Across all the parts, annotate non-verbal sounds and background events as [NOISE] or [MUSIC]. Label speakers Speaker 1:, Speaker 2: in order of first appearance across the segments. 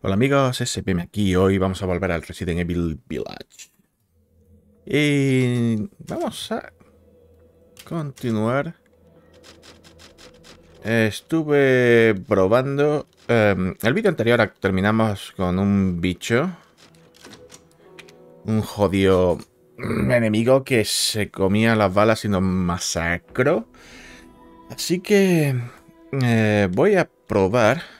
Speaker 1: Hola amigos, SPM aquí. Hoy vamos a volver al Resident Evil Village. Y vamos a continuar. Estuve probando... em, el vídeo anterior terminamos con un bicho. Un jodido enemigo que se comía las balas y nos masacró. Así que... eh, voy a probar...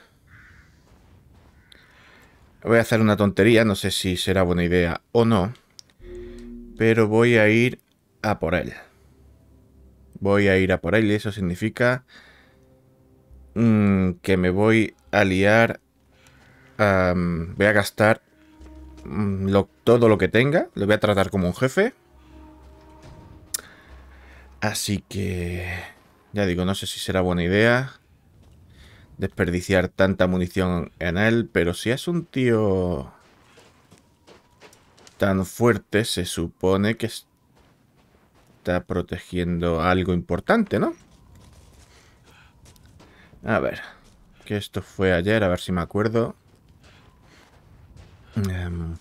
Speaker 1: Voy a hacer una tontería, no sé si será buena idea o no. Pero voy a ir a por él. Voy a ir a por él y eso significa mm, que me voy a liar. voy a gastar mm, todo lo que tenga. Lo voy a tratar como un jefe. Así que... Ya digo, no sé si será buena idea desperdiciar tanta munición en él, pero si es un tío tan fuerte, se supone que está protegiendo algo importante, ¿no? A ver, que esto fue ayer, a ver si me acuerdo. Em,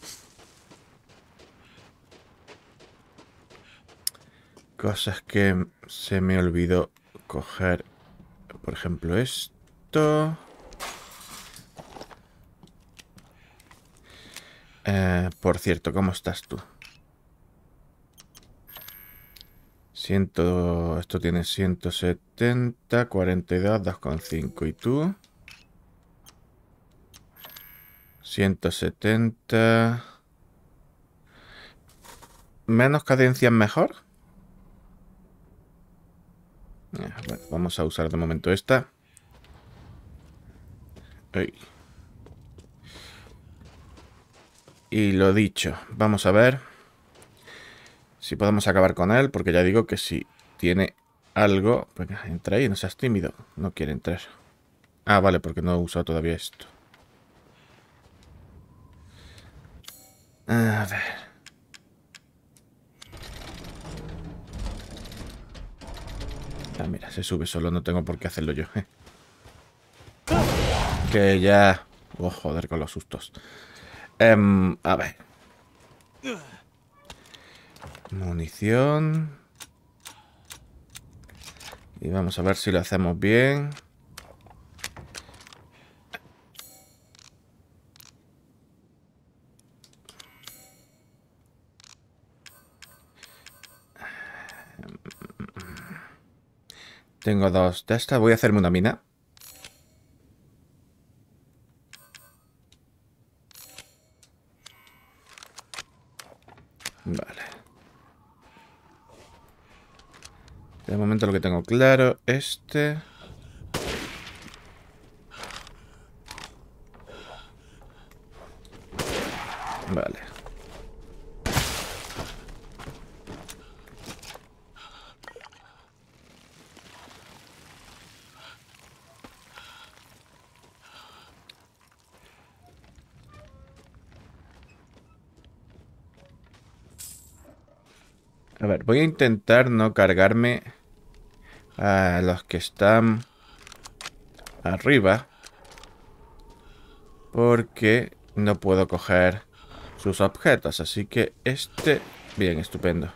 Speaker 1: cosas que se me olvidó coger. Por ejemplo, esto. Eh, por cierto, ¿cómo estás tú? Ciento, esto tiene 170, 42, 2,5. ¿Y tú? 170. ¿Menos cadencia es mejor? Eh, vamos a usar de momento esta. Y lo dicho, vamos a ver si podemos acabar con él, porque ya digo que si tiene algo... Venga, entra ahí, no seas tímido. No quiere entrar. Ah, vale, porque no he usado todavía esto. A ver. Ah, mira, se sube solo, no tengo por qué hacerlo yo. [LAUGHS] eh. Que ya... Oh, joder, con los sustos. Em, a ver. Munición. Y vamos a ver si lo hacemos bien. Tengo dos de estas. Voy a hacerme una mina. Vale. De momento lo que tengo claro, este... Vale. A ver, voy a intentar no cargarme a los que están arriba. Porque no puedo coger sus objetos. Así que este... Bien, estupendo.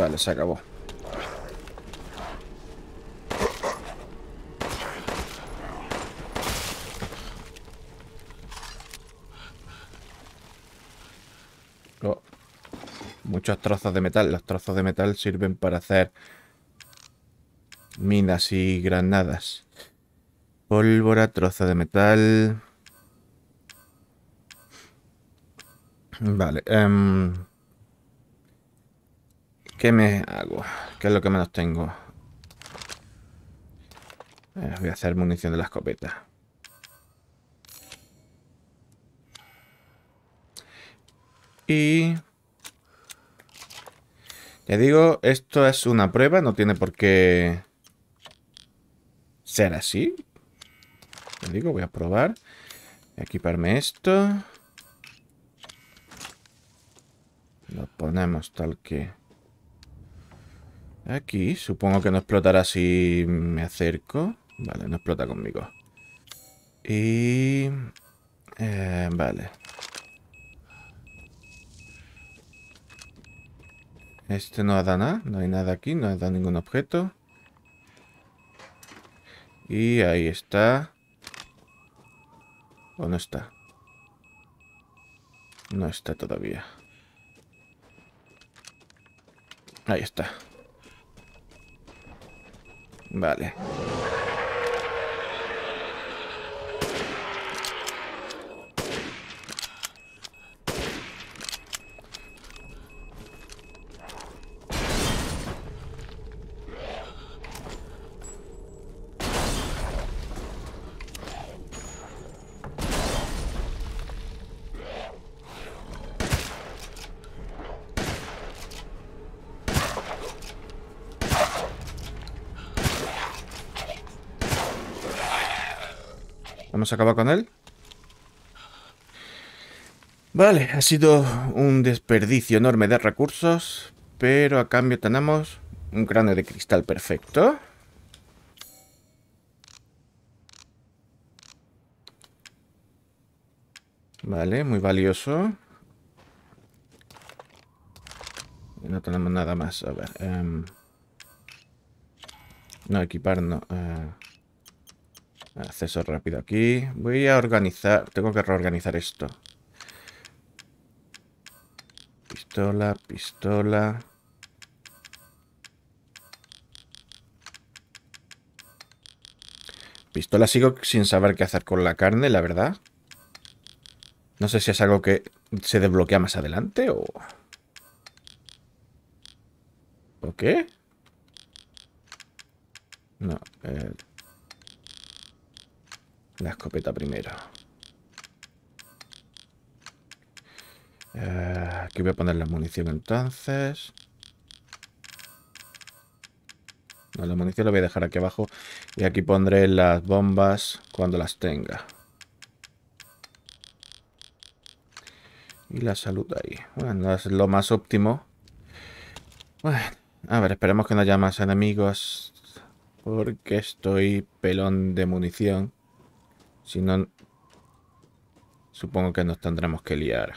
Speaker 1: Vale, se acabó. Oh, Muchos trozos de metal. Los trozos de metal sirven para hacer minas y granadas. Pólvora, trozo de metal. Vale. em, ¿Qué me hago? ¿Qué es lo que menos tengo? Voy a hacer munición de la escopeta. Y... Ya digo, esto es una prueba, no tiene por qué ser así. Ya digo, voy a probar. Equiparme esto. Lo ponemos tal que... Aquí, supongo que no explotará si me acerco. Vale, no explota conmigo. Y... Eh, vale. Este no dado nada. No hay nada aquí. No ha dado ningún objeto. Y ahí está. ¿O no está? No está todavía. Ahí está. Vale. Vamos a acabar con él. Vale, ha sido un desperdicio enorme de recursos, pero a cambio tenemos un cráneo de cristal perfecto. Vale, muy valioso. No tenemos nada más. A ver. Um... No, equipar no. Uh... Acceso rápido aquí. Voy a organizar... Tengo que reorganizar esto. Pistola, pistola... Pistola sigo sin saber qué hacer con la carne, la verdad. No sé si es algo que se desbloquea más adelante o... ¿O qué? No, eh... La escopeta primero. Eh, aquí voy a poner la munición entonces. No, la munición la voy a dejar aquí abajo. Y aquí pondré las bombas cuando las tenga. Y la salud ahí. Bueno, es lo más óptimo. Bueno, a ver, esperemos que no haya más enemigos. Porque estoy pelón de munición. Si no, supongo que nos tendremos que liar.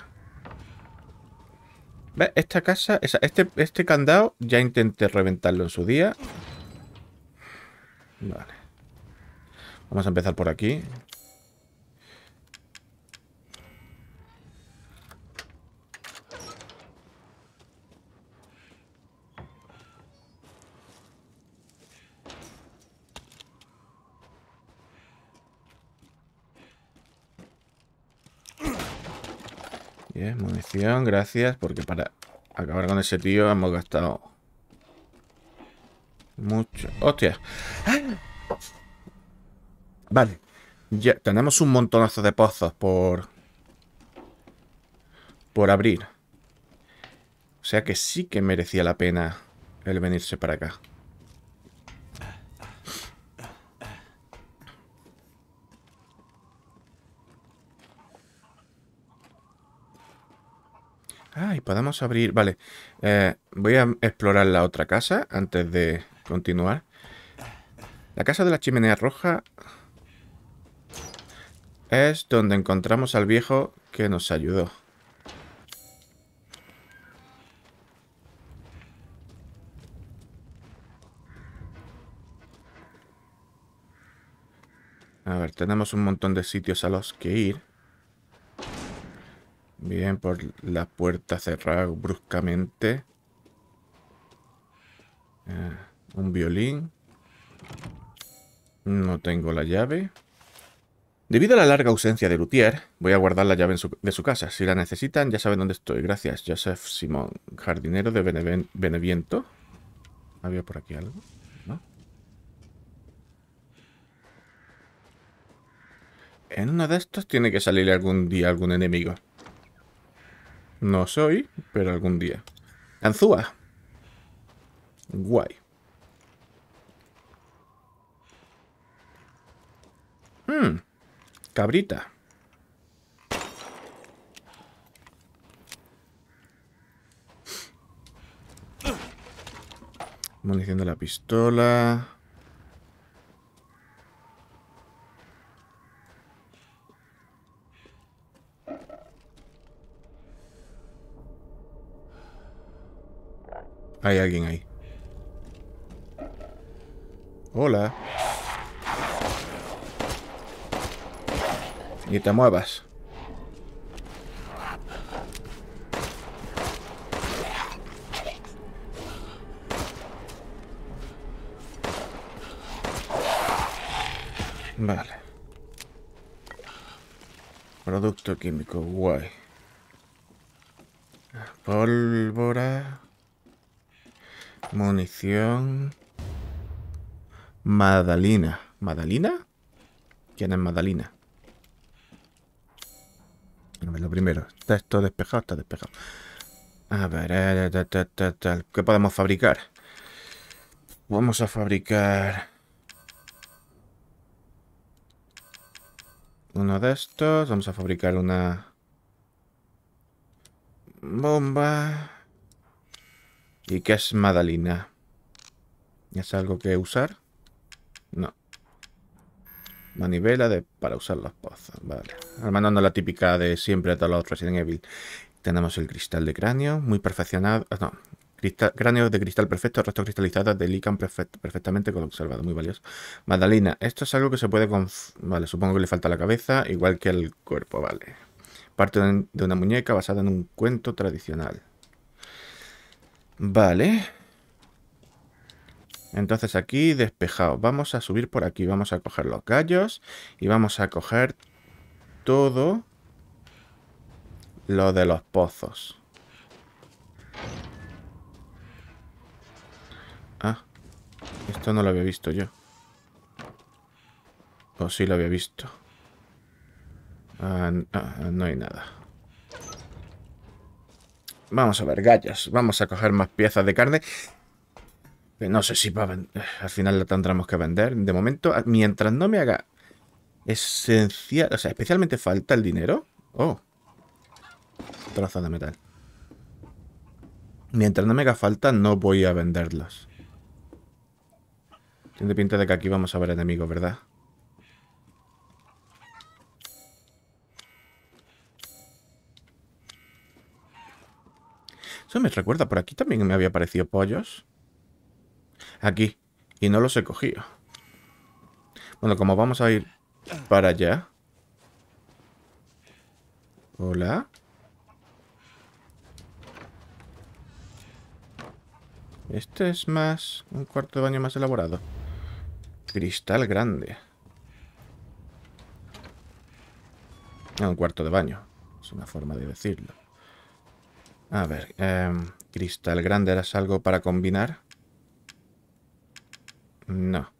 Speaker 1: ¿Ves? Esta casa, este, este candado, ya intenté reventarlo en su día. Vale. Vamos a empezar por aquí. Bien, munición, gracias, porque para acabar con ese tío hemos gastado mucho. ¡Hostia! Vale, ya tenemos un montonazo de pozos por por abrir. O sea que sí que merecía la pena el venirse para acá. Ah, y podemos abrir... Vale, eh, voy a explorar la otra casa antes de continuar. La casa de la chimenea roja es donde encontramos al viejo que nos ayudó. A ver, tenemos un montón de sitios a los que ir. Bien, por la puerta cerrada bruscamente. Eh, un violín. No tengo la llave. Debido a la larga ausencia de Luthier, voy a guardar la llave de su casa. Si la necesitan, ya saben dónde estoy. Gracias, Joseph Simón, jardinero de Beneviento. ¿Había por aquí algo? ¿No? En uno de estos tiene que salir algún día algún enemigo. No soy, pero algún día. Anzúa. Guay. Hmm. Cabrita. Munición de la pistola. Hay alguien ahí. Hola. Ni te muevas. Vale. Producto químico, guay. Pólvora. Munición. Madalina. ¿Madalina? ¿Quién es Madalina? Lo primero. Está esto despejado, está despejado. A ver, eh, ¿qué podemos fabricar? Vamos a fabricar... Uno de estos. Vamos a fabricar una... Bomba. ¿Y qué es Madalina? ¿Es algo que usar? No. Manivela de, para usar las pozas. Vale. Armando la típica de siempre de todos los Resident Evil. Tenemos el cristal de cráneo, muy perfeccionado. Ah, no, cráneo de cristal perfecto, restos cristalizados de Lican perfectamente conservado, muy valioso. Magdalena, esto es algo que se puede... Vale, supongo que le falta la cabeza, igual que el cuerpo, vale. Parte de una muñeca basada en un cuento tradicional. Vale. Entonces aquí despejado. Vamos a subir por aquí. Vamos a coger los gallos. Y vamos a coger todo lo de los pozos. Ah. Esto no lo había visto yo. O sí lo había visto. Ah, ah, no hay nada. Vamos a ver, gallos. Vamos a coger más piezas de carne. No sé si va al final la tendremos que vender. De momento, mientras no me haga esencial, o sea, especialmente falta el dinero. Oh. Trozo de metal. Mientras no me haga falta, no voy a venderlos. Tiene pinta de que aquí vamos a ver enemigos, ¿verdad? Eso me recuerda, por aquí también me había aparecido pollos. Aquí. Y no los he cogido. Bueno, como vamos a ir para allá. Hola. Este es más... Un cuarto de baño más elaborado. Cristal grande. un cuarto de baño. Es una forma de decirlo. A ver, em, cristal grande, ¿era algo para combinar? No.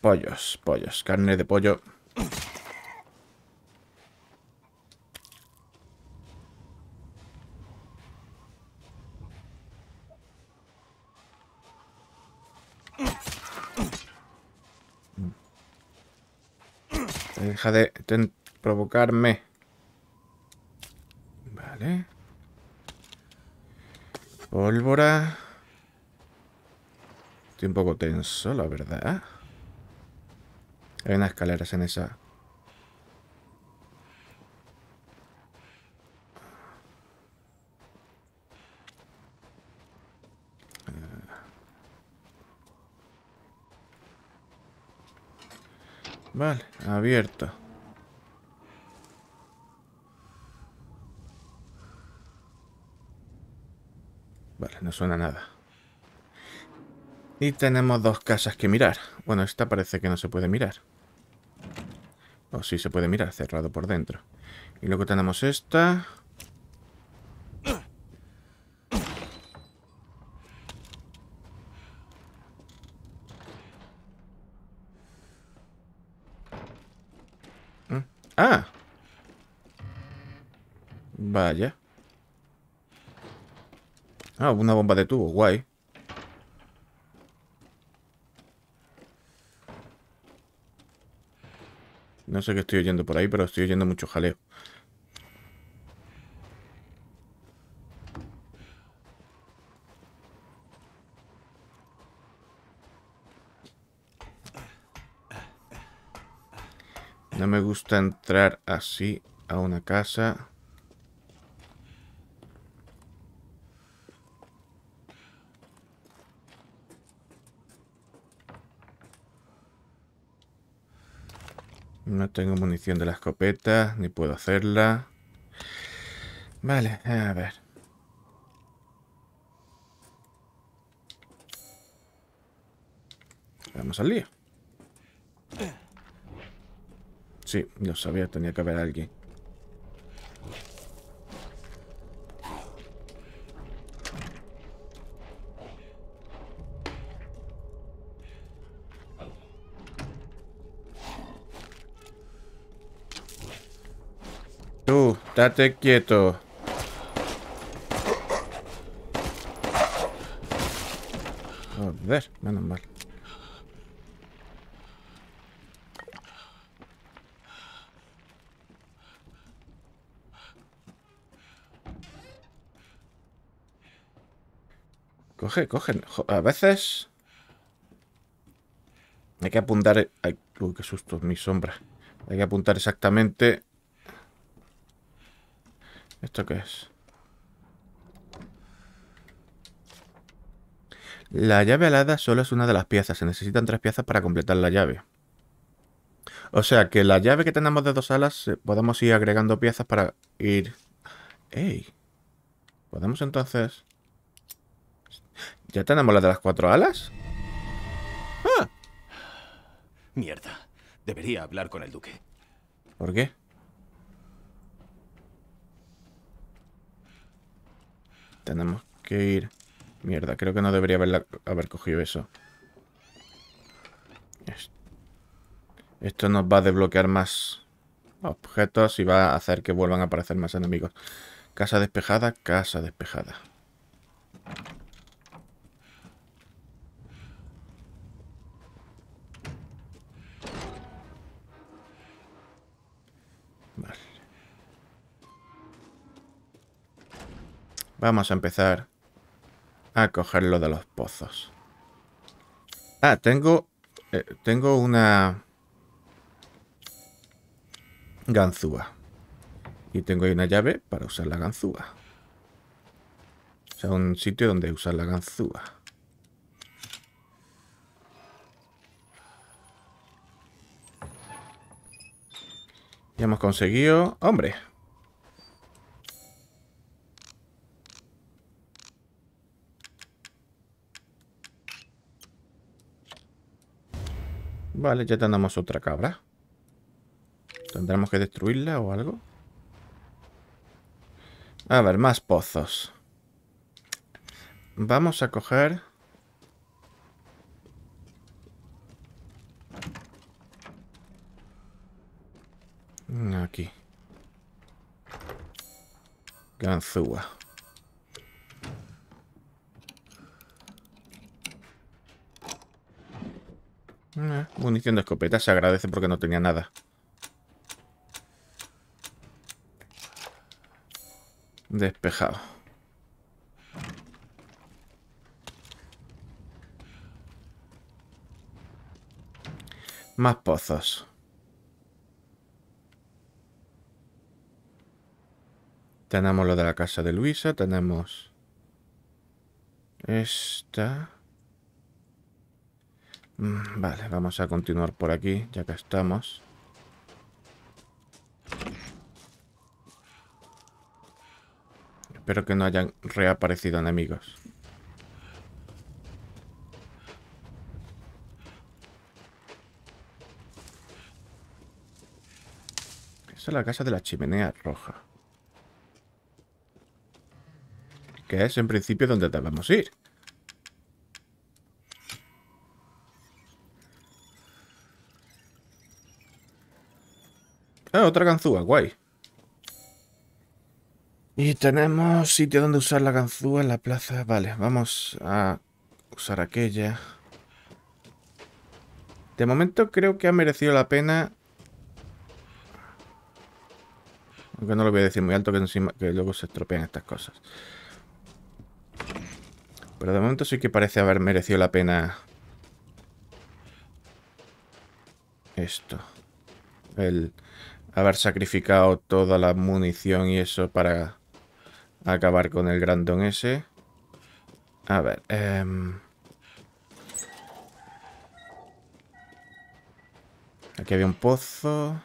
Speaker 1: Pollos, pollos, carne de pollo. Deja de provocarme. Pólvora. Estoy un poco tenso, la verdad. Hay unas escaleras en esa. Vale, abierto. Vale, no suena nada. Y tenemos dos casas que mirar. Bueno, esta parece que no se puede mirar. O sí se puede mirar, cerrado por dentro. Y luego tenemos esta. ¿Mm? ¡Ah! Vaya. Ah, una bomba de tubo, guay. No sé qué estoy oyendo por ahí, pero estoy oyendo mucho jaleo. No me gusta entrar así a una casa. No tengo munición de la escopeta, ni puedo hacerla. Vale, a ver. Vamos al lío. Sí, lo sabía, tenía que haber alguien. Date quieto. Joder, menos mal. Coge, coge. A veces... Hay que apuntar... Ay, uy, qué susto, mi sombra. Hay que apuntar exactamente ¿Esto qué es? La llave alada solo es una de las piezas. Se necesitan tres piezas para completar la llave. O sea que la llave que tenemos de dos alas eh, podemos ir agregando piezas para ir... ¡Ey! ¿Podemos entonces...? ¿Ya tenemos la de las cuatro alas?
Speaker 2: ¡Ah! Mierda. Debería hablar con el duque.
Speaker 1: ¿Por qué? Tenemos que ir... Mierda, creo que no debería haber cogido eso. Esto nos va a desbloquear más objetos y va a hacer que vuelvan a aparecer más enemigos. Casa despejada, casa despejada. Vamos a empezar a coger lo de los pozos. Ah, tengo... Eh, tengo una... Ganzúa. Y tengo ahí una llave para usar la ganzúa. O sea, un sitio donde usar la ganzúa. Ya hemos conseguido... ¡Hombre! Vale, ya tenemos otra cabra. ¿Tendremos que destruirla o algo? A ver, más pozos. Vamos a coger... Aquí. Ganzúa. Eh, munición de escopeta se agradece porque no tenía nada. Despejado. Más pozos. Tenemos lo de la casa de Luisa, tenemos esta. Mm, vale, vamos a continuar por aquí, ya que estamos. Espero que no hayan reaparecido enemigos. Esa es la casa de la chimenea roja. Que es en principio donde debemos ir. Ah, otra ganzúa, guay. Y tenemos sitio donde usar la ganzúa en la plaza. Vale, vamos a usar aquella. De momento creo que ha merecido la pena. Aunque no lo voy a decir muy alto que, luego se estropean estas cosas. Pero de momento sí que parece haber merecido la pena esto. El haber sacrificado toda la munición y eso para acabar con el grandón ese. A ver. Em, aquí había un pozo.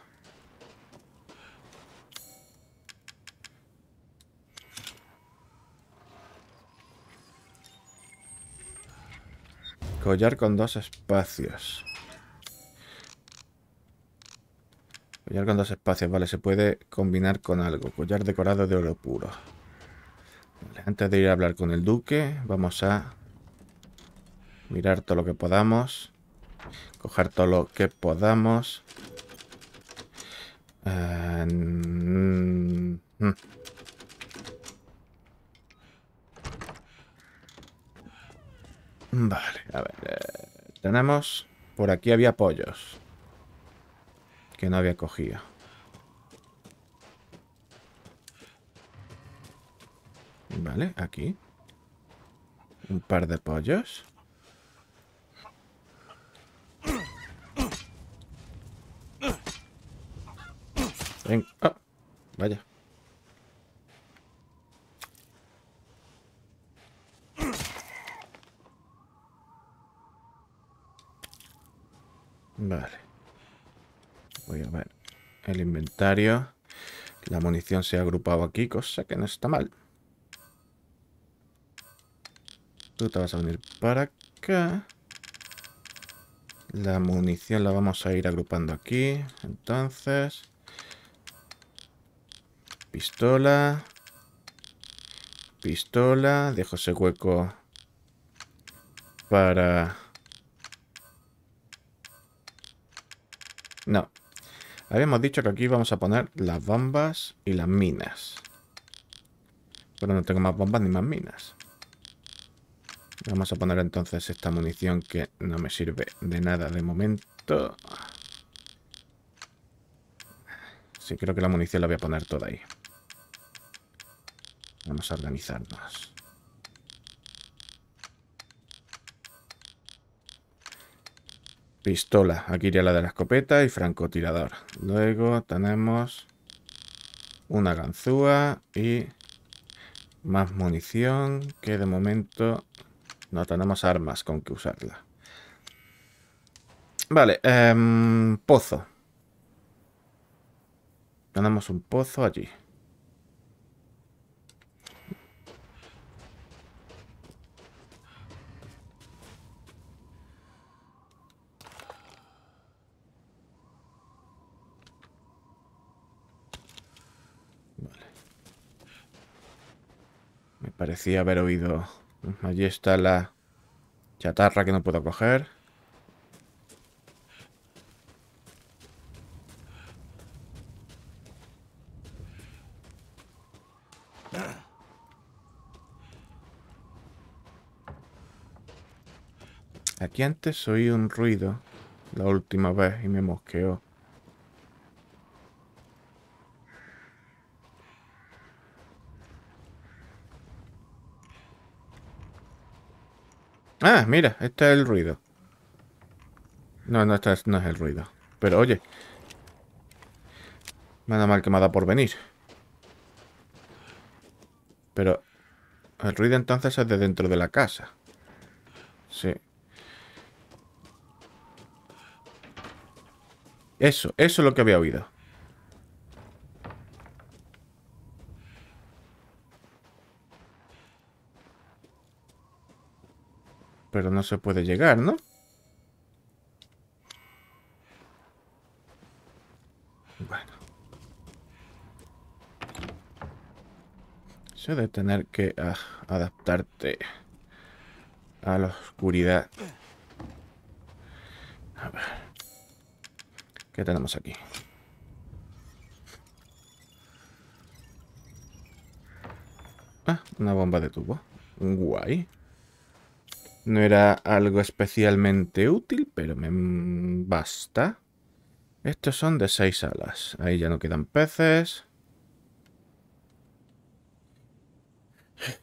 Speaker 1: Collar con dos espacios. Collar con dos espacios, vale, se puede combinar con algo. Collar decorado de oro puro. antes de ir a hablar con el duque, vamos a mirar todo lo que podamos. Coger todo lo que podamos. Eh, mm, mm. Vale, a ver. Eh, tenemos... Por aquí había pollos. Que no había cogido. Vale, aquí. Un par de pollos. Oh, vaya. Vale. Voy a ver el inventario. La munición se ha agrupado aquí, cosa que no está mal. Tú te vas a venir para acá. La munición la vamos a ir agrupando aquí. Entonces... Pistola. Pistola. Dejo ese hueco para No. Habíamos dicho que aquí vamos a poner las bombas y las minas. Pero no tengo más bombas ni más minas. Vamos a poner entonces esta munición que no me sirve de nada de momento. Sí, creo que la munición la voy a poner toda ahí. Vamos a organizarnos. Pistola. Aquí iría la de la escopeta y francotirador. Luego tenemos una ganzúa y más munición que de momento no tenemos armas con que usarla. Vale, em, pozo. Tenemos un pozo allí. Haber oído. Allí está la chatarra que no puedo coger. Aquí antes oí un ruido la última vez y me mosqueó. Ah, mira, este es el ruido. No, no, este es el ruido. Pero oye. Nada mal que me ha dado por venir. Pero el ruido entonces es de dentro de la casa. Sí. Eso, eso es lo que había oído. Pero no se puede llegar, ¿no? Bueno. Eso de tener que ah, adaptarte a la oscuridad. A ver. ¿Qué tenemos aquí? Ah, una bomba de tubo. Guay. No era algo especialmente útil, pero me basta. Estos son de seis alas. Ahí ya no quedan peces.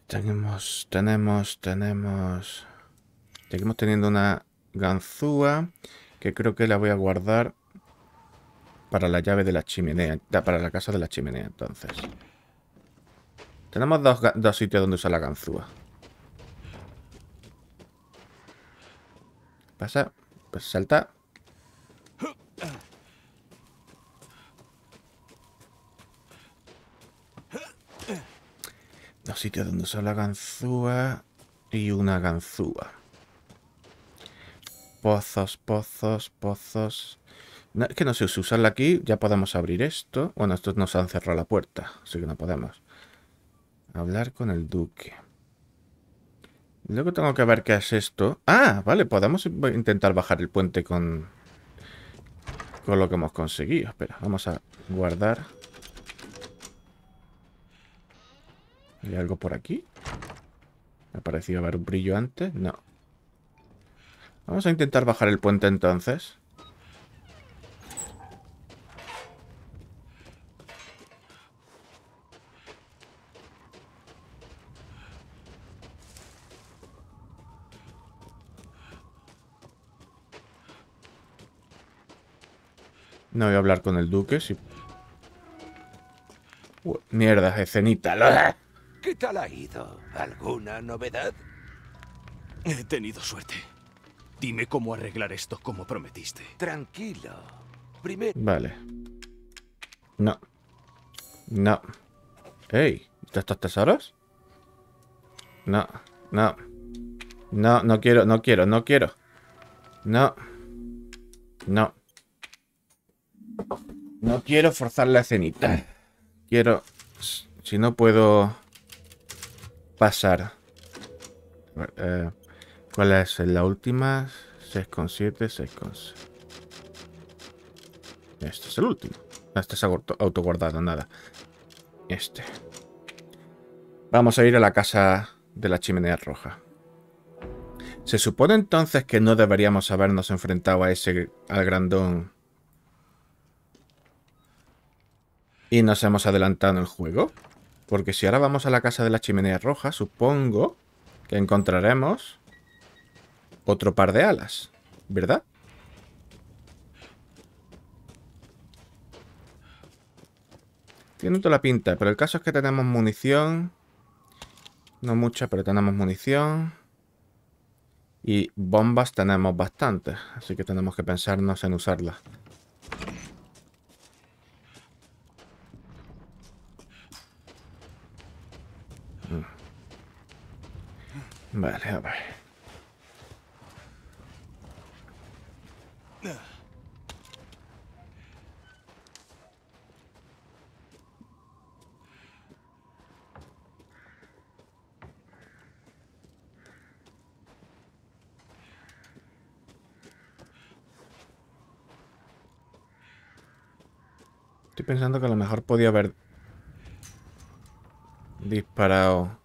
Speaker 1: Tenemos, tenemos, tenemos... Seguimos teniendo una ganzúa que creo que la voy a guardar para la llave de la chimenea. Para la casa de la chimenea, entonces. Tenemos dos, dos sitios donde usar la ganzúa. Pasa. Pues salta. Dos sitios donde usar la ganzúa. Y una ganzúa. Pozos, pozos, pozos. es que no sé si usarla aquí. Ya podemos abrir esto. Bueno, estos nos han cerrado la puerta. Así que no podemos. Hablar con el duque. Luego tengo que ver qué es esto. Ah, vale, podemos intentar bajar el puente con... Con lo que hemos conseguido. Espera, vamos a guardar. ¿Hay algo por aquí? Me ha parecido haber un brillo antes. No. Vamos a intentar bajar el puente entonces. No voy a hablar con el duque. Si... mierda, escenita.
Speaker 3: ¿Qué tal ha ido? ¿Alguna novedad?
Speaker 2: He tenido suerte. Dime cómo arreglar esto como prometiste.
Speaker 3: Tranquilo. Primero...
Speaker 1: Vale. No. No. Ey, ¿estos tesoros? No, no. No, no quiero, no quiero, no quiero. No. No. No quiero forzar la escenita. Quiero... Si no puedo... Pasar. Eh, ¿Cuál es la última? 6,7, 6,6. Este es el último. Este es autoguardado, nada. Este. Vamos a ir a la casa de la chimenea roja. Se supone entonces que no deberíamos habernos enfrentado a ese, al grandón Y nos hemos adelantado en el juego. Porque si ahora vamos a la casa de la chimenea roja, supongo que encontraremos otro par de alas. ¿Verdad? Tiene toda la pinta, pero el caso es que tenemos munición. No mucha, pero tenemos munición. Y bombas tenemos bastantes, así que tenemos que pensarnos en usarlas. Vale, a ver. Estoy pensando que a lo mejor podía haber disparado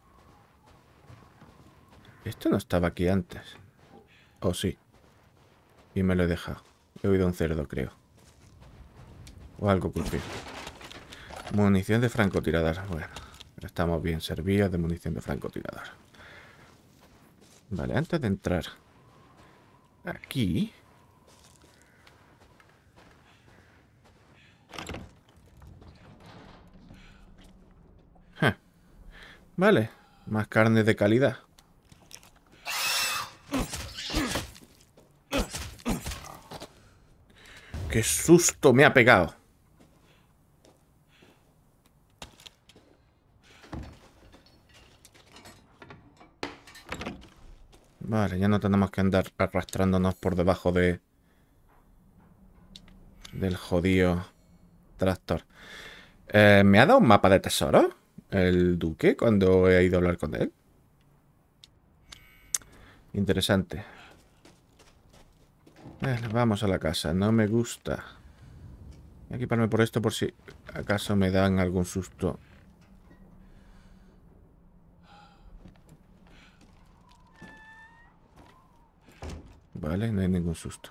Speaker 1: esto no estaba aquí antes. ¿O oh, sí? Y me lo he dejado. He oído un cerdo, creo. O algo ocurrió. Munición de francotirador. Bueno, estamos bien servidos de munición de francotirador. Vale, antes de entrar aquí... Vale, más carne de calidad. ¡Qué susto me ha pegado! Vale, ya no tenemos que andar arrastrándonos por debajo de... Del jodido tractor. Eh, ¿Me ha dado un mapa de tesoro? El duque cuando he ido a hablar con él. Interesante vamos a la casa. No me gusta. Voy a equiparme por esto por si acaso me dan algún susto. Vale, no hay ningún susto.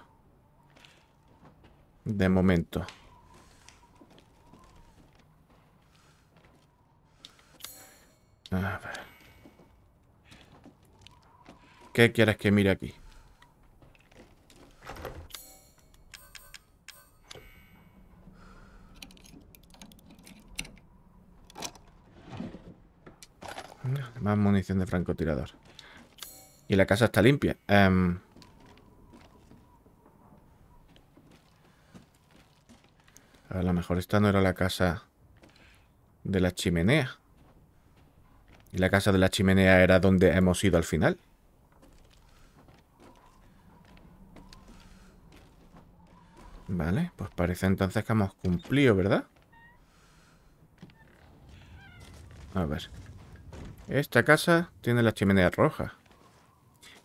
Speaker 1: De momento. A ver. ¿Qué quieres que mire aquí? Más munición de francotirador. Y la casa está limpia. Em, a lo mejor esta no era la casa de la chimenea. Y la casa de la chimenea era donde hemos ido al final. Vale, pues parece entonces que hemos cumplido, ¿verdad? A ver. Esta casa tiene la chimenea roja.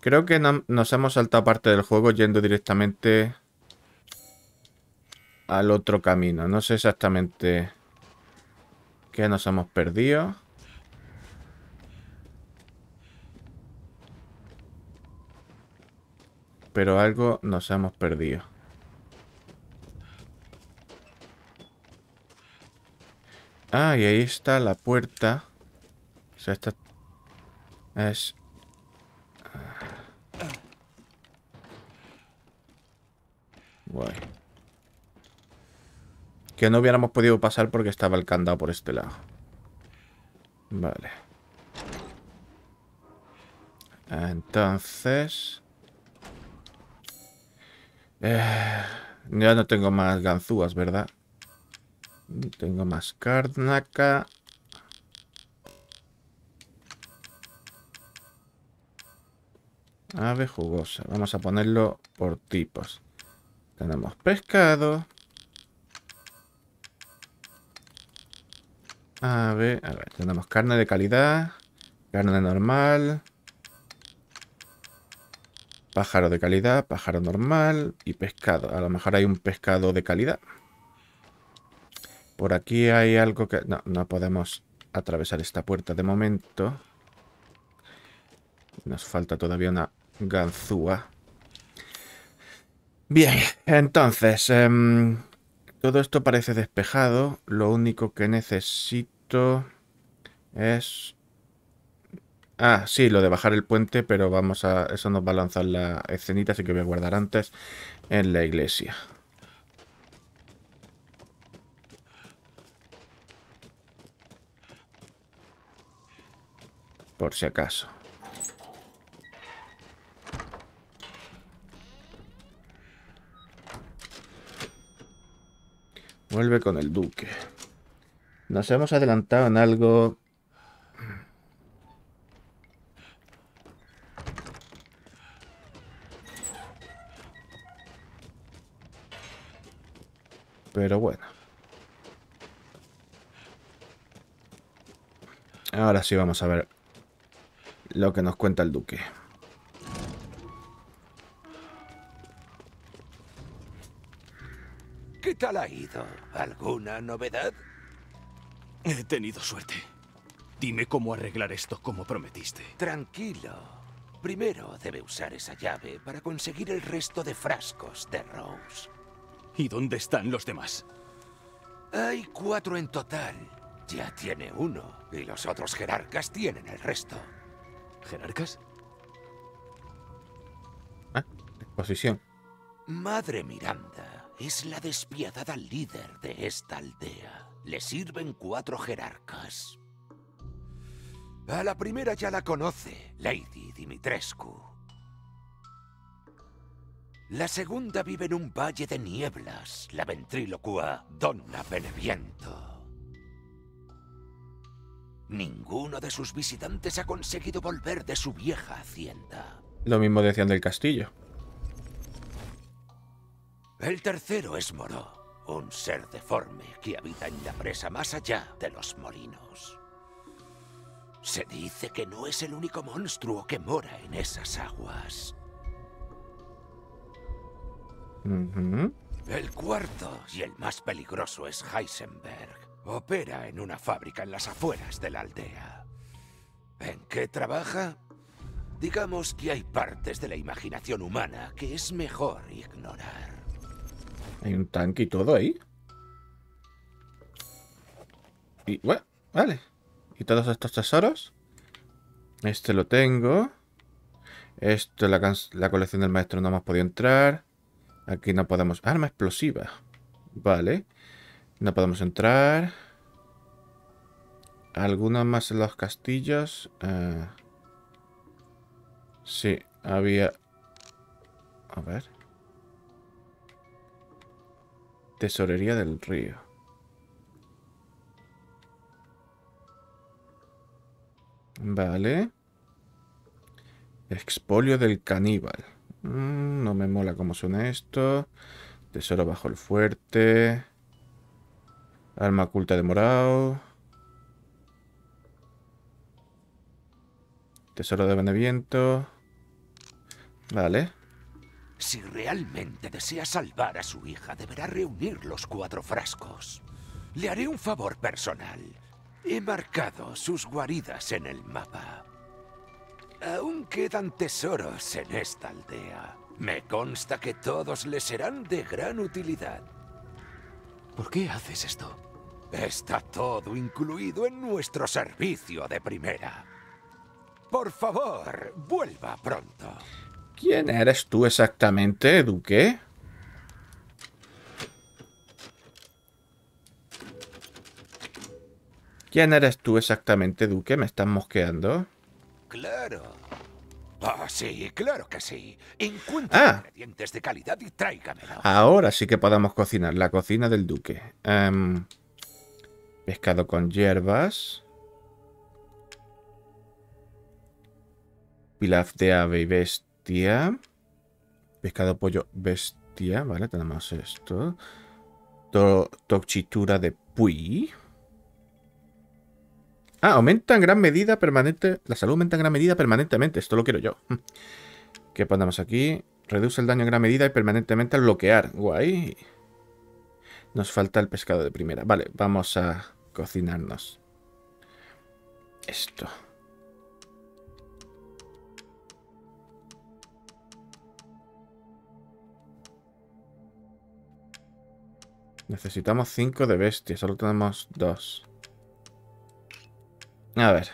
Speaker 1: Creo que nos hemos saltado parte del juego yendo directamente al otro camino. No sé exactamente qué nos hemos perdido. Pero algo nos hemos perdido. Ah, y ahí está la puerta. O esta es... Guay. Que no hubiéramos podido pasar porque estaba el candado por este lado. Vale. Entonces... Eh, ya no tengo más ganzúas, ¿verdad? Tengo más carnaca. Ave jugosa. Vamos a ponerlo por tipos. Tenemos pescado. A ver, a ver, tenemos carne de calidad, carne normal, pájaro de calidad, pájaro normal y pescado. A lo mejor hay un pescado de calidad. Por aquí hay algo que... No, no podemos atravesar esta puerta de momento. Nos falta todavía una ganzúa. Bien, entonces... Em, todo esto parece despejado. Lo único que necesito es... Ah, sí, lo de bajar el puente, pero vamos a... Eso nos va a lanzar la escenita, así que voy a guardar antes en la iglesia. Por si acaso. Vuelve con el duque. Nos hemos adelantado en algo... Pero bueno. Ahora sí vamos a ver lo que nos cuenta el duque.
Speaker 3: Ha ido? ¿Alguna novedad?
Speaker 2: He tenido suerte. Dime cómo arreglar esto como prometiste.
Speaker 3: Tranquilo. Primero debe usar esa llave para conseguir el resto de frascos de Rose.
Speaker 2: ¿Y dónde están los demás?
Speaker 3: Hay cuatro en total. Ya tiene uno, y los otros jerarcas tienen el resto.
Speaker 2: ¿Jerarcas?
Speaker 1: Ah, exposición.
Speaker 3: Madre Miranda es la despiadada líder de esta aldea. Le sirven cuatro jerarcas. A la primera ya la conoce, Lady Dimitrescu. La segunda vive en un valle de nieblas, la ventrílocua Donna Beneviento. Ninguno de sus visitantes ha conseguido volver de su vieja hacienda.
Speaker 1: Lo mismo decían del castillo.
Speaker 3: El tercero es Moró, un ser deforme que habita en la presa más allá de los molinos. Se dice que no es el único monstruo que mora en esas aguas. El cuarto y el más peligroso es Heisenberg. Opera en una fábrica en las afueras de la aldea. ¿En qué trabaja? Digamos que hay partes de la imaginación humana que es mejor ignorar.
Speaker 1: Hay un tanque y todo ahí. Y bueno, vale. ¿Y todos estos tesoros? Este lo tengo. Esto, la, la colección del maestro no hemos podido entrar. Aquí no podemos... Arma explosiva. Vale. No podemos entrar. algunos más en los castillos. Eh, sí, había... A ver. Tesorería del río. Vale. Expolio del caníbal. Mm, no me mola cómo suena esto. Tesoro bajo el fuerte. Alma oculta de morado. Tesoro de beneviento. Vale.
Speaker 3: Si realmente desea salvar a su hija, deberá reunir los cuatro frascos. Le haré un favor personal. He marcado sus guaridas en el mapa. Aún quedan tesoros en esta aldea. Me consta que todos le serán de gran utilidad.
Speaker 2: ¿Por qué haces esto?
Speaker 3: Está todo incluido en nuestro servicio de primera. Por favor, vuelva pronto.
Speaker 1: ¿Quién eres tú exactamente, Duque? ¿Quién eres tú exactamente, Duque? ¿Me estás mosqueando?
Speaker 3: Claro. Ah, sí, claro que sí. Encuentra
Speaker 1: Ah.
Speaker 3: ingredientes de calidad y tráigamelo.
Speaker 1: Ahora sí que podemos cocinar. La cocina del Duque. Em, pescado con hierbas. Pilaf de ave y bestia. Pescado pollo bestia. Vale, tenemos esto. To- toxitura de pui. Ah, aumenta en gran medida permanente. La salud aumenta en gran medida permanentemente. Esto lo quiero yo. ¿Qué ponemos aquí? Reduce el daño en gran medida y permanentemente al bloquear. Guay. Nos falta el pescado de primera. Vale, vamos a cocinarnos. Esto. Necesitamos 5 de bestia. Solo tenemos 2. A ver.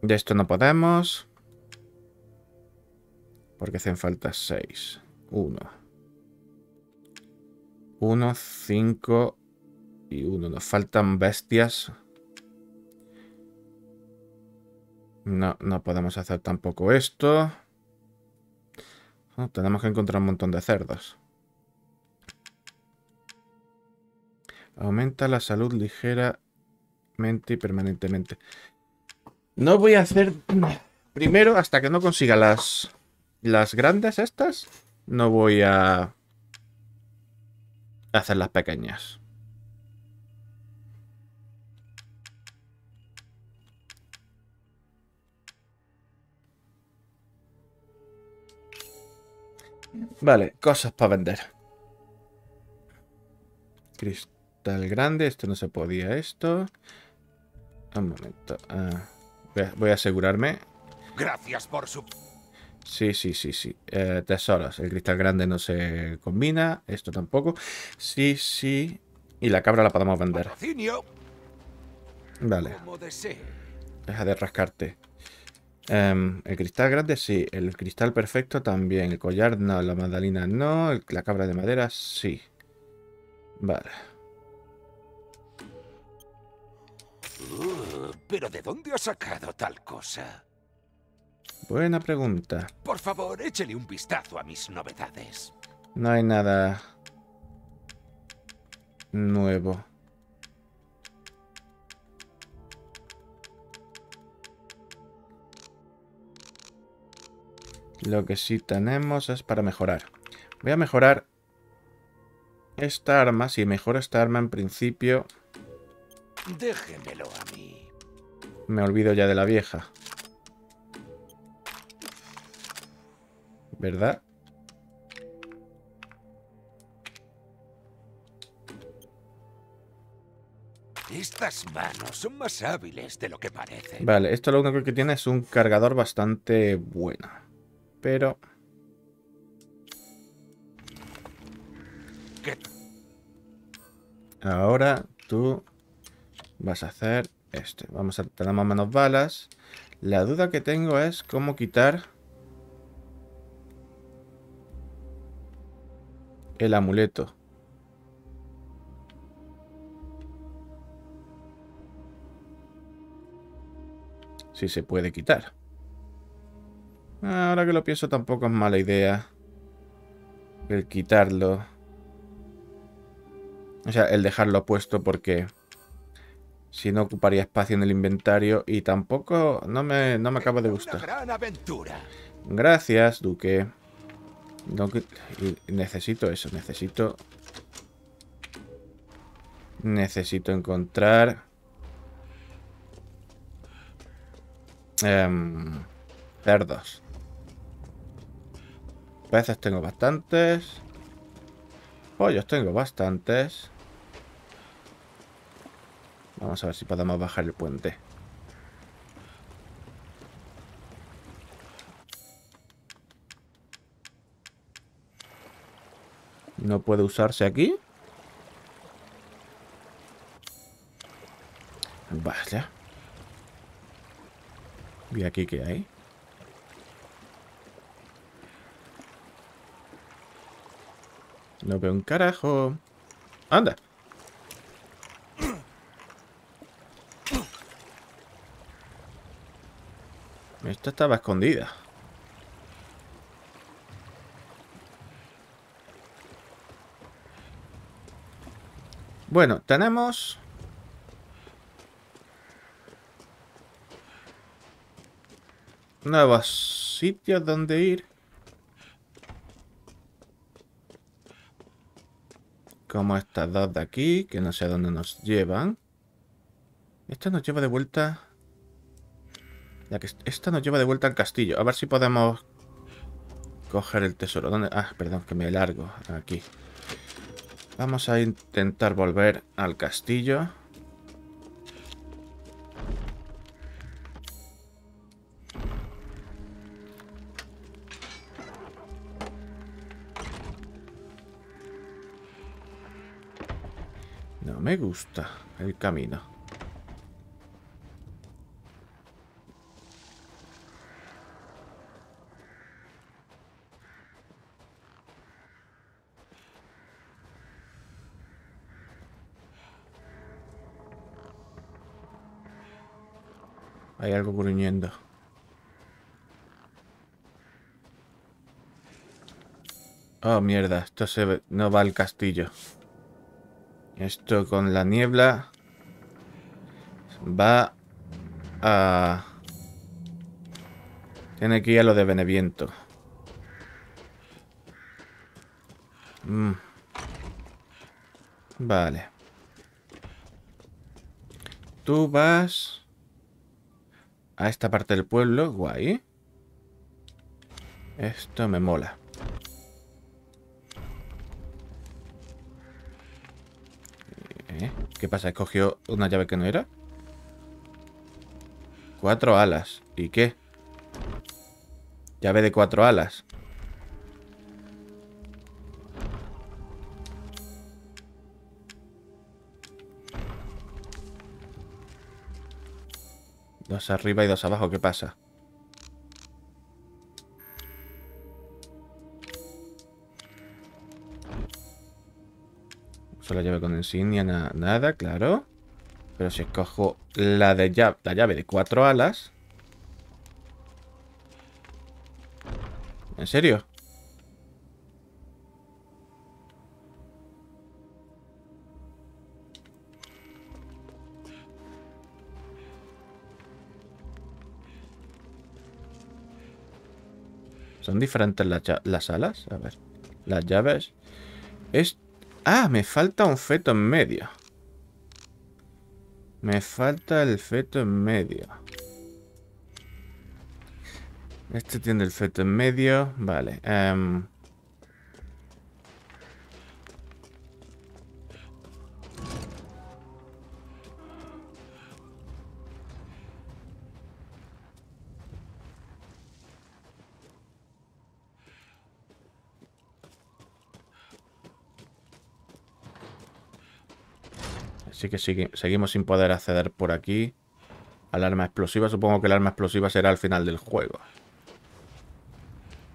Speaker 1: De esto no podemos. Porque hacen falta 6. 1. 1, 5 y 1. Nos faltan bestias. No, no podemos hacer tampoco esto. Oh, tenemos que encontrar un montón de cerdos. Aumenta la salud ligeramente y permanentemente. No voy a hacer... Primero, hasta que no consiga las... Las grandes estas, no voy a... Hacer las pequeñas. Vale, cosas para vender. Grande, esto no se podía, esto. Un momento. ah, voy, a, voy a asegurarme.
Speaker 3: Gracias por su...
Speaker 1: Sí, sí, sí, sí. Eh, tesoros. El cristal grande no se combina. Esto tampoco. Sí, sí. Y la cabra la podemos vender. Vale. Deja de rascarte. Em, el cristal grande sí. El cristal perfecto también. El collar no. La magdalena no. el- la cabra de madera sí. Vale.
Speaker 3: Uh, ¿Pero de dónde ha sacado tal cosa?
Speaker 1: Buena pregunta.
Speaker 3: Por favor, échele un vistazo a mis novedades.
Speaker 1: No hay nada nuevo. Lo que sí tenemos es para mejorar. Voy a mejorar esta arma. Si mejoro esta arma en principio,
Speaker 3: Déjemelo a mí.
Speaker 1: me olvido ya de la vieja. ¿Verdad?
Speaker 3: Estas manos son más hábiles de lo que parecen.
Speaker 1: Vale, esto lo único que tiene es un cargador bastante bueno. Pero
Speaker 3: ¿Qué
Speaker 1: ahora tú vas a hacer este. Vamos a tenemos menos balas. La duda que tengo es cómo quitar el amuleto. Si se puede quitar. Ahora que lo pienso tampoco es mala idea. El quitarlo. O sea, el dejarlo puesto porque... Si no ocuparía espacio en el inventario y tampoco no me, no me acaba de gustar.
Speaker 3: gran aventura.
Speaker 1: Gracias, Duque. necesito eso, necesito... Necesito encontrar... Em, cerdos. Peces tengo bastantes. Pollos tengo bastantes. Vamos a ver si podemos bajar el puente. ¿No puede usarse aquí? Vaya. ¿Y aquí qué hay? No veo un carajo. ¡Anda! Esta estaba escondida. Bueno, tenemos... Nuevos sitios donde ir. Como estas dos de aquí, que no sé a dónde nos llevan. Esta nos lleva de vuelta que esta nos lleva de vuelta al castillo. A ver si podemos coger el tesoro. ¿Dónde? Ah, perdón, que me largo. Aquí. Vamos a intentar volver al castillo. No me gusta el camino. Hay algo gruñendo. Oh, mierda. Esto se no va al castillo. Esto con la niebla va a... Tiene que ir a lo de Beneviento. Mm. Vale. Tú vas a esta parte del pueblo. Guay. Esto me mola. Eh, ¿Qué pasa? ¿Escogió una llave que no era? Cuatro alas. ¿Y qué? Llave de cuatro alas. Dos arriba y dos abajo, ¿qué pasa? Solo llave con insignia, nada, claro. Pero si escojo la, de llave, la llave de cuatro alas... ¿En serio? ¿Son diferentes las alas? A ver. Las llaves. Es... Ah, me falta un feto en medio. Me falta el feto en medio. Este tiene el feto en medio. Vale. Um... Así que seguimos sin poder acceder por aquí. Al arma explosiva. Supongo que el arma explosiva será al final del juego.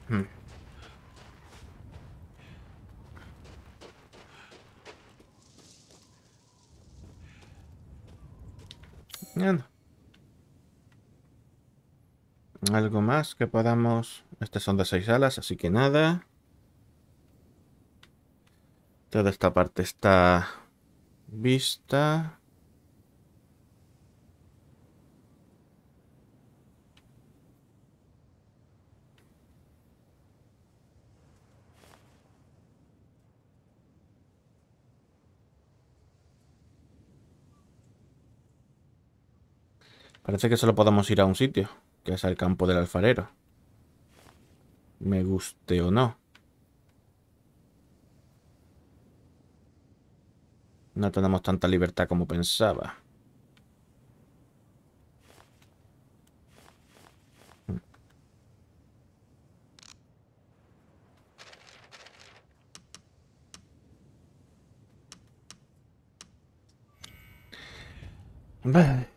Speaker 1: Hmm. Algo más que podamos... Estas son de seis alas, así que nada. Toda esta parte está vista. Parece que solo podemos ir a un sitio, que es al campo del alfarero. Me guste o no. No tenemos tanta libertad como pensaba. Vale.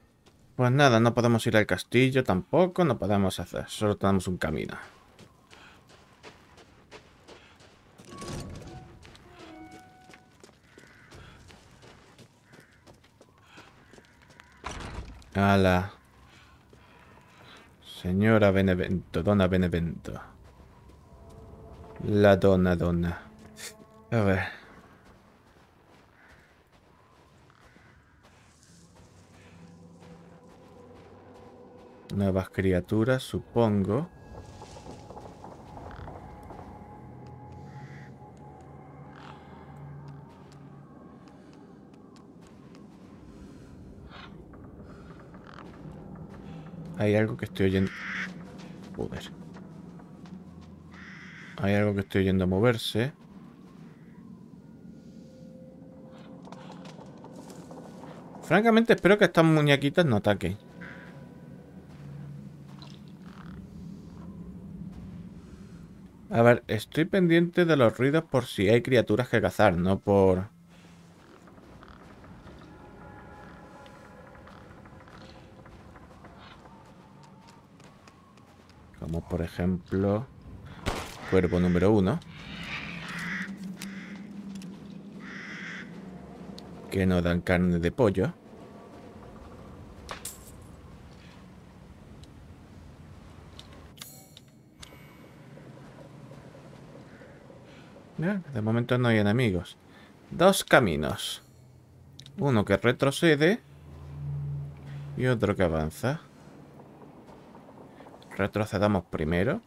Speaker 1: Pues nada, no podemos ir al castillo tampoco, no podemos hacer, solo tenemos un camino. Ala. Señora Benevento, dona Benevento. La dona, dona. A ver. Nuevas criaturas, supongo. Hay algo que estoy oyendo... Joder. Hay algo que estoy oyendo moverse. Francamente espero que estas muñequitas no ataquen. A ver, estoy pendiente de los ruidos por si hay criaturas que cazar, no por... Como por ejemplo... Cuervo número uno. Que no dan carne de pollo. De momento no hay enemigos. Dos caminos. Uno que retrocede. Y otro que avanza. Retrocedamos primero.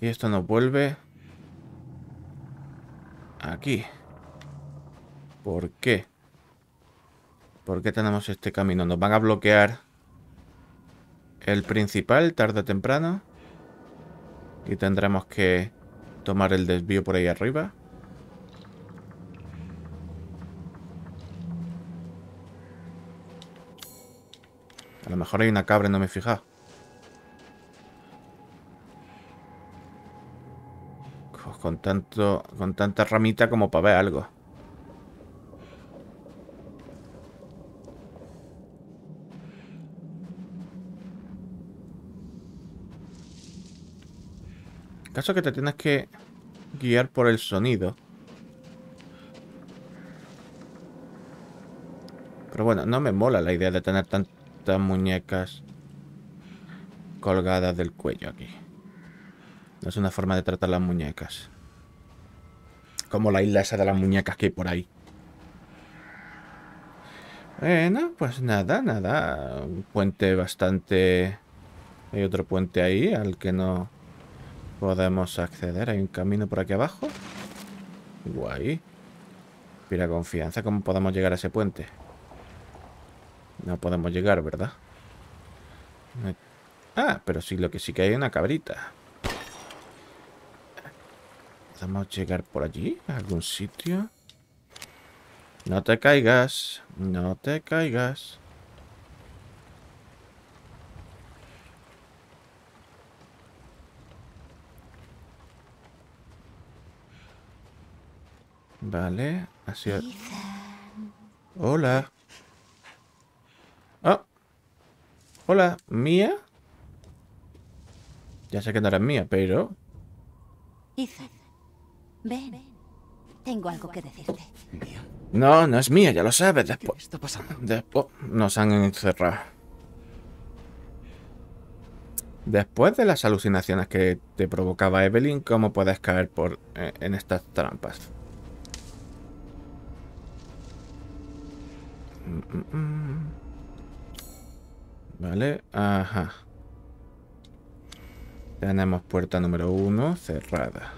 Speaker 1: Y esto nos vuelve aquí. ¿Por qué? ¿Por qué tenemos este camino? ¿Nos van a bloquear el principal tarde o temprano? Y tendremos que tomar el desvío por ahí arriba. A lo mejor hay una cabra no me he fijado. Con tanto. Con tanta ramita como para ver algo. Caso que te tienes que guiar por el sonido. Pero bueno, no me mola la idea de tener tantas muñecas colgadas del cuello aquí. No es una forma de tratar las muñecas. Como la isla esa de las muñecas que hay por ahí. Bueno, pues nada, nada. Un puente bastante... Hay otro puente ahí al que no podemos acceder. Hay un camino por aquí abajo. Guay. Pira confianza. ¿Cómo podemos llegar a ese puente? No podemos llegar, ¿verdad? Ah, pero sí, lo que sí que hay una cabrita. ¿Podemos llegar por allí? ¿A algún sitio? No te caigas. No te caigas. Vale, así... Hola. Ah. Hola, ¿mía? Ya sé que no eres mía, pero...
Speaker 4: Ethan, Ven. Tengo algo que decirte.
Speaker 1: No, no es mía, ya lo sabes.
Speaker 2: ¿Qué
Speaker 1: Después,
Speaker 2: está pasando?
Speaker 1: después nos han encerrado. Después de las alucinaciones que te provocaba Evelyn, ¿cómo puedes caer por eh, en estas trampas? Vale, ajá. Tenemos puerta número uno cerrada.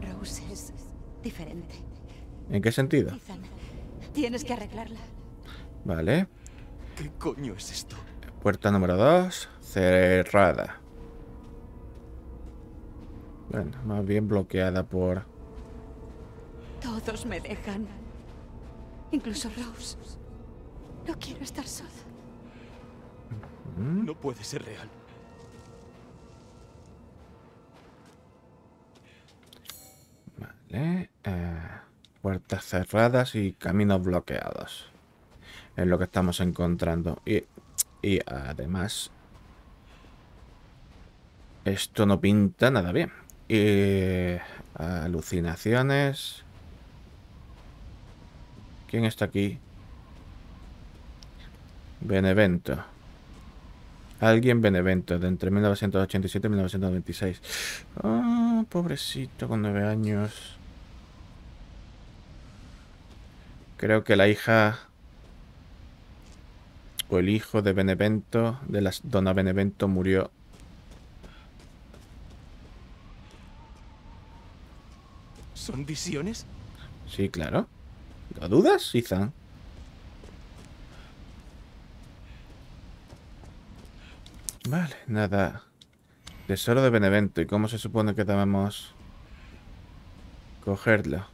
Speaker 4: Rose es diferente.
Speaker 1: ¿En qué sentido?
Speaker 4: Ethan, tienes que arreglarla.
Speaker 1: Vale.
Speaker 2: ¿Qué coño es esto?
Speaker 1: Puerta número 2, cerrada. Bueno, más bien bloqueada por...
Speaker 4: Todos me dejan. Incluso Rose. No quiero estar sola.
Speaker 2: No puede ser real.
Speaker 1: Vale. eh, puertas cerradas y caminos bloqueados. Es lo que estamos encontrando. Y, y además... Esto no pinta nada bien. Y... Alucinaciones. ¿Quién está aquí? Benevento. Alguien Benevento, de entre 1987 y 1996. Ah, pobrecito, con nueve años. Creo que la hija o el hijo de Benevento, de la dona Benevento, murió.
Speaker 2: ¿Son visiones?
Speaker 1: Sí, claro. ¿Lo dudas, Ethan? Vale, nada. Tesoro de Benevento. ¿Y cómo se supone que debemos cogerlo?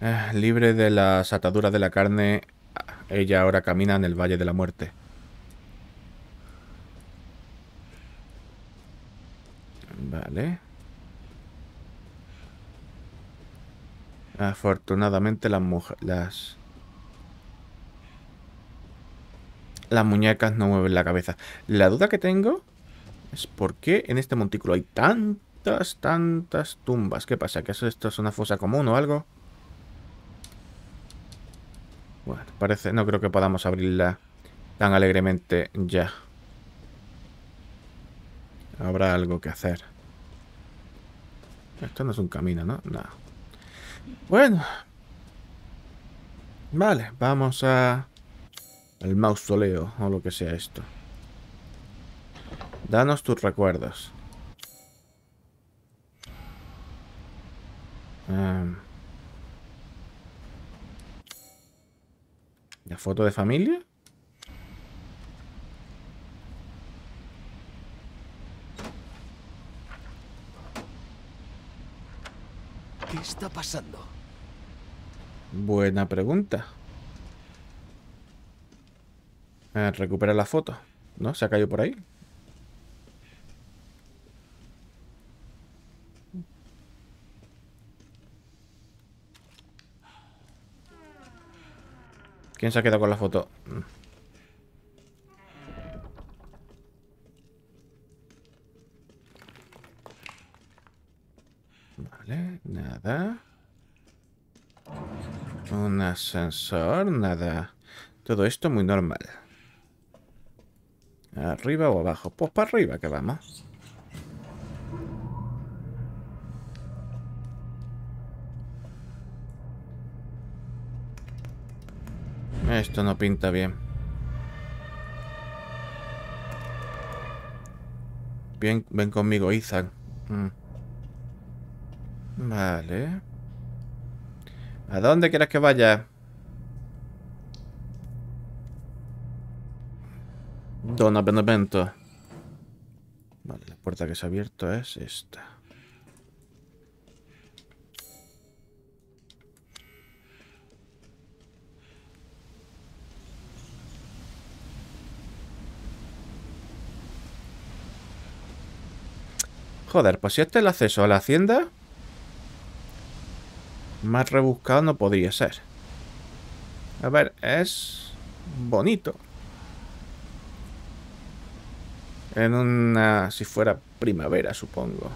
Speaker 1: Ah, libre de las ataduras de la carne, ella ahora camina en el Valle de la Muerte. Vale. Afortunadamente las. Las... Muñecas no mueven la cabeza. La duda que tengo es por qué en este montículo hay tantas, tantas tumbas. ¿Qué pasa? ¿Que esto es una fosa común o algo? Bueno, parece... No creo que podamos abrirla tan alegremente ya. Habrá algo que hacer. Esto no es un camino, ¿no? No. Bueno. Vale, vamos a... El mausoleo, o lo que sea esto. Danos tus recuerdos. Em. ¿La foto de familia?
Speaker 2: ¿Qué está pasando?
Speaker 1: Buena pregunta. Eh, recupera la foto. ¿No? ¿Se ha caído por ahí? ¿Quién se ha quedado con la foto? Mm. Vale, nada. Un ascensor, nada. Todo esto muy normal. ¿Arriba o abajo? Pues para arriba que vamos. Esto no pinta bien. Bien, ven conmigo, Ethan. Mm. Vale. ¿A dónde quieres que vaya? Dona Benevento. Vale, la puerta que se ha abierto es esta. Joder, pues si este es el acceso a la hacienda... Más rebuscado no podría ser. A ver, es bonito. En una... si fuera primavera, supongo.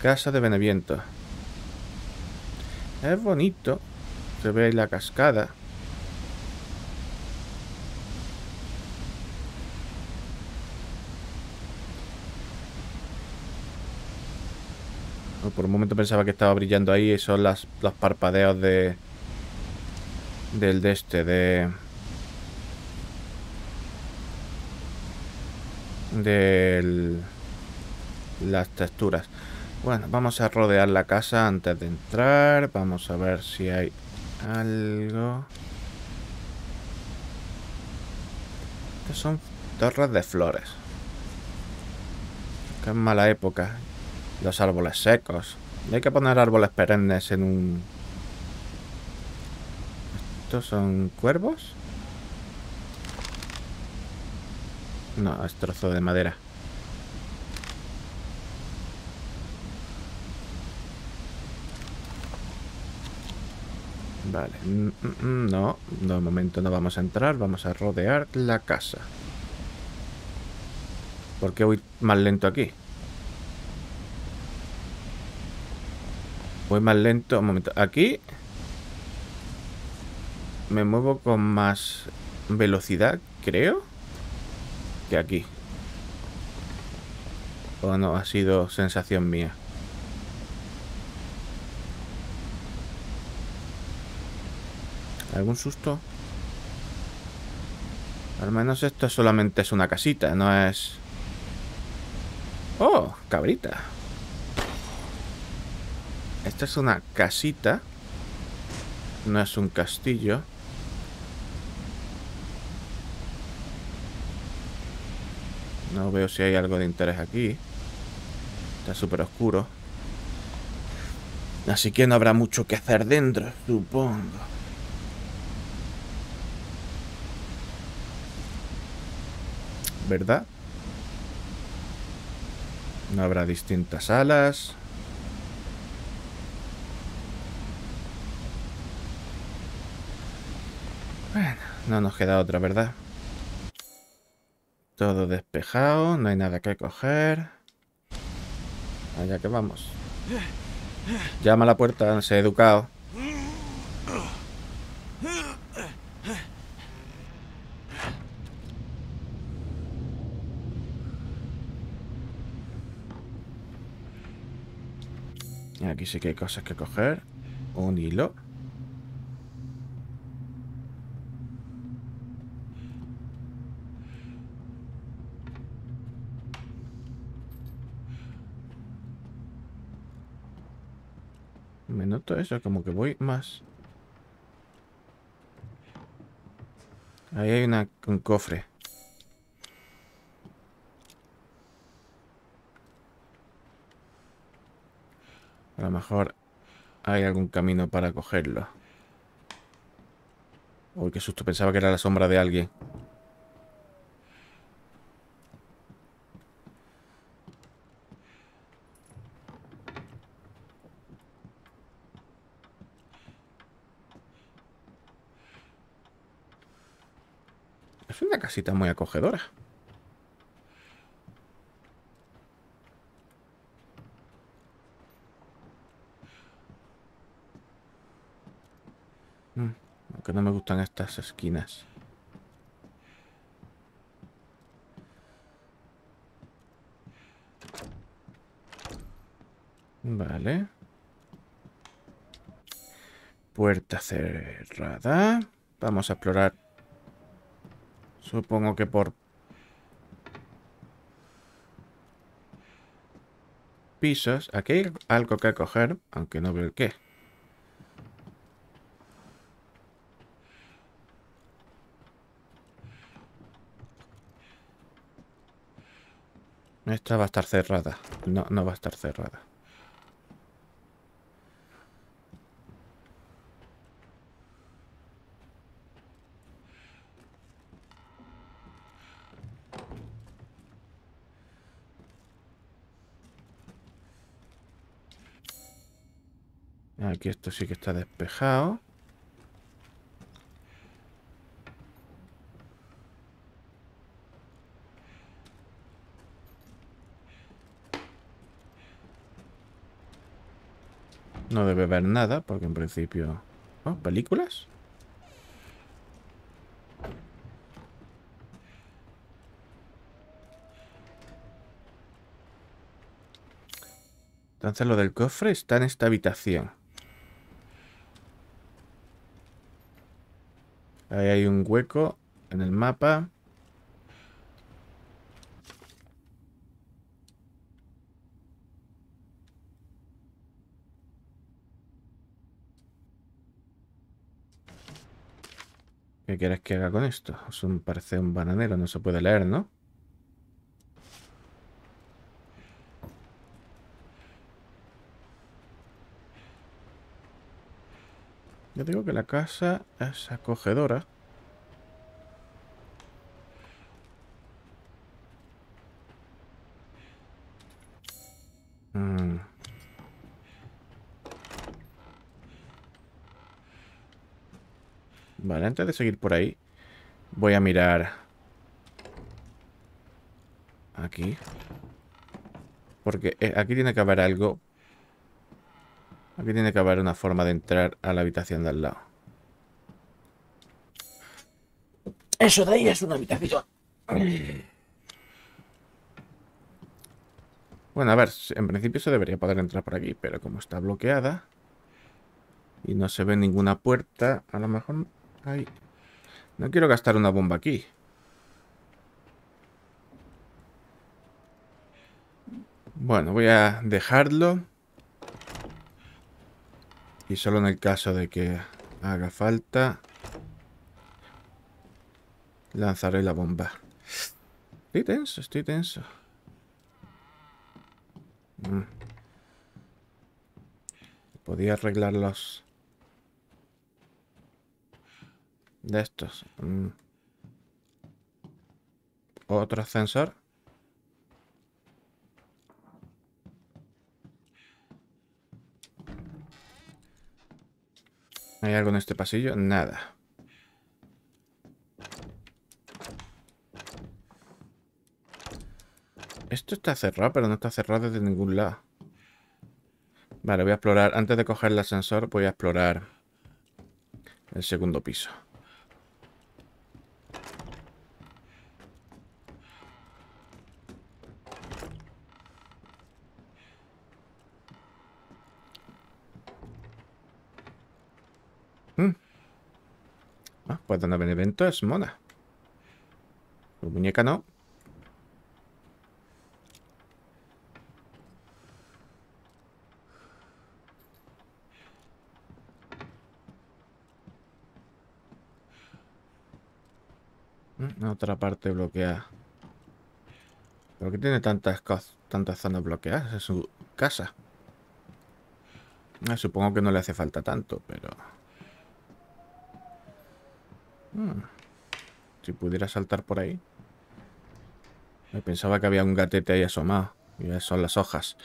Speaker 1: Casa de Beneviento. Es bonito. Se ve la cascada. Por un momento pensaba que estaba brillando ahí son las, los parpadeos de... Del de este, de... Del... Las texturas. Bueno, vamos a rodear la casa antes de entrar. Vamos a ver si hay algo. Estas son torres de flores. Qué mala época. Los árboles secos. hay que poner árboles perennes en un... ¿Estos son cuervos? No, es trozo de madera. Vale, mm, mm, mm, no, de momento no vamos a entrar, vamos a rodear la casa. ¿Por qué voy más lento aquí? Voy más lento, un momento, aquí me muevo con más velocidad, creo, que aquí. O no, ha sido sensación mía. ¿Algún susto? Al menos esto solamente es una casita, no es... ¡Oh! Cabrita. Esta es una casita. No es un castillo. No veo si hay algo de interés aquí. Está súper oscuro. Así que no habrá mucho que hacer dentro, supongo. ¿verdad? No habrá distintas salas. Bueno, no nos queda otra, ¿verdad? Todo despejado, no hay nada que coger. Allá que vamos. Llama a la puerta, se ha educado. Aquí sí que hay cosas que coger. Un hilo. Me noto eso, como que voy más. Ahí hay un cofre. A lo mejor hay algún camino para cogerlo. Uy, qué susto. Pensaba que era la sombra de alguien. Es una casita muy acogedora. Que no me gustan estas esquinas. Vale. Puerta cerrada. Vamos a explorar. Supongo que por... Pisos. Aquí hay algo que coger, aunque no veo el qué. Esta va a estar cerrada. No, no va a estar cerrada. Aquí esto sí que está despejado. No debe ver nada, porque en principio... Oh, ¿Películas? Entonces lo del cofre está en esta habitación. Ahí hay un hueco en el mapa. ¿Qué quieres que haga con esto? Eso me parece un bananero, no se puede leer, ¿no? Yo digo que la casa es acogedora. Mm. Vale, antes de seguir por ahí, voy a mirar aquí. Porque eh, aquí tiene que haber algo Aquí tiene que haber una forma de entrar a la habitación de al lado. Eso de ahí es una habitación. Bueno, a ver, en principio se debería poder entrar por aquí, pero como está bloqueada y no se ve ninguna puerta, a lo mejor hay... No quiero gastar una bomba aquí. Bueno, voy a dejarlo. Y solo en el caso de que haga falta, lanzaré la bomba. Estoy tenso, estoy tenso. Mm. Podía arreglar los... De estos. Mm. Otro ascensor. ¿Hay algo en este pasillo? Nada. Esto está cerrado, pero no está cerrado desde ningún lado. Vale, voy a explorar. Antes de coger el ascensor, voy a explorar el segundo piso. Ah, pues Dona Benevento es mona. Su muñeca no. Mm, otra parte bloqueada. ¿Por qué tiene tantas, tantas zonas bloqueadas? Es su casa. Ah, supongo que no le hace falta tanto, pero... Hmm. Si pudiera saltar por ahí. Me pensaba que había un gatete ahí asomado. Y son las hojas.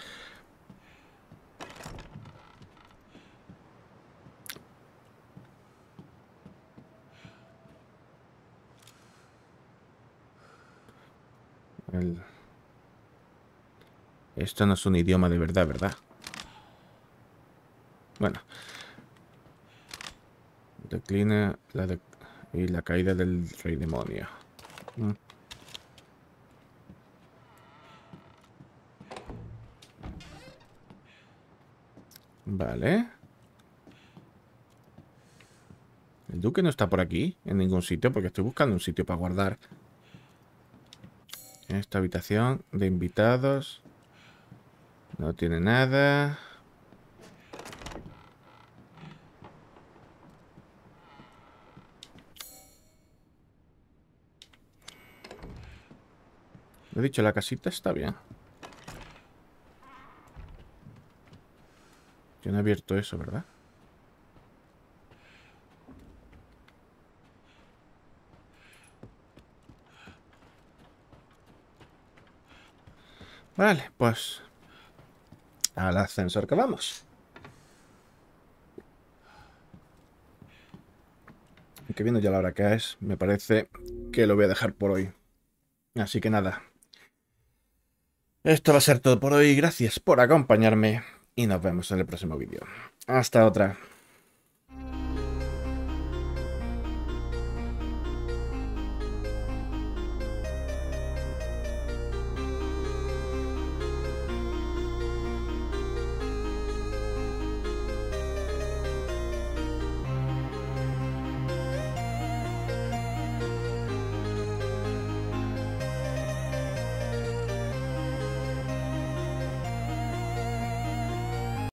Speaker 1: Esto no es un idioma de verdad, ¿verdad? Bueno. Decline la de y la caída del rey demonio. Mm. Vale. El duque no está por aquí, en ningún sitio, porque estoy buscando un sitio para guardar. Esta habitación de invitados. No tiene nada. Lo he dicho, la casita está bien. Yo no he abierto eso, ¿verdad? Vale, pues al ascensor que vamos. Que viendo ya la hora que es, me parece que lo voy a dejar por hoy. Así que nada, esto va a ser todo por hoy. Gracias por acompañarme. y nos vemos en el próximo vídeo. Hasta otra.